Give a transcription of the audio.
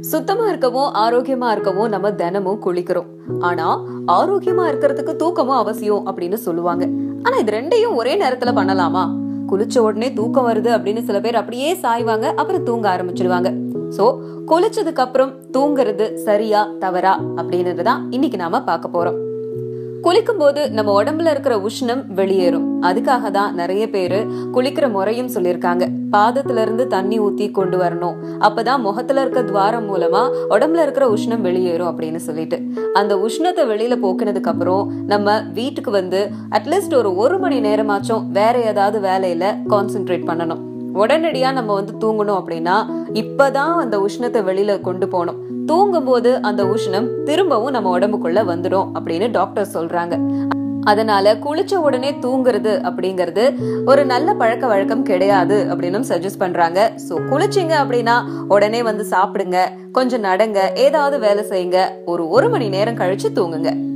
சுத்தமா இருக்கவும் ஆரோக்கியமா இருக்கவும் நம்ம தினமும் குளிக்கிறோம். ஆனா ஆரோக்கியமா இருக்கிறதுக்கு தூக்கமும் அவசியம் அப்படின்னு சொல்லுவாங்க. ஆனா இது ரெண்டையும் ஒரே நேரத்துல பண்ணலாமா? குளிச்ச உடனே தூக்கம் வருது அப்படின்னு சில பேர் அப்படியே சாய்வாங்க அப்புறம் தூங்க ஆரம்பிச்சிடுவாங்க சோ குளிச்சதுக்கு அப்புறம் தூங்குறது சரியா தவறா அப்படின்றது தான் இன்னைக்கு நாம பார்க்க போறோம். குளிக்கும் போது நம்ம உடம்புல இருக்கிற உஷ்ணம் வெளியேறும். அதுக்காக தான் நிறைய பேரு குளிக்கிற முறையும் சொல்லியிருக்காங்க. பாதத்துல இருந்து தண்ணி ஊத்தி கொண்டு வரணும். அப்பதான் முகத்துல இருக்க துவாரம் மூலமா உடம்புல இருக்கிற உஷ்ணம் வெளியேறும் அப்படின்னு சொல்லிட்டு. அந்த உஷ்ணத்தை வெளியில போக்குனதுக்கு அப்புறம் நம்ம வீட்டுக்கு வந்து அட்லீஸ்ட் ஒரு ஒரு மணி நேரமாச்சும் வேற ஏதாவது வேலையில கான்சென்ட்ரேட் பண்ணணும். உடனடியா நம்ம வந்து தூங்கணும் அப்படின்னா இப்பதான் அந்த உஷ்ணத்தை வெளியில கொண்டு போகணும். தூங்கும் போது அந்த உஷ்ணம் திரும்பவும் நம்ம உடம்புக்குள்ள வந்துடும் அப்படின்னு டாக்டர் சொல்றாங்க. அதனால குளிச்ச உடனே தூங்குறது அப்படிங்கிறது ஒரு நல்ல பழக்க வழக்கம் கிடையாது அப்படின்னு சஜஸ்ட் பண்றாங்க. சோ குளிச்சிங்க அப்படின்னா உடனே வந்து சாப்பிடுங்க கொஞ்சம் நடங்க ஏதாவது வேலை செய்யுங்க ஒரு ஒரு மணி நேரம் கழிச்சு தூங்குங்க.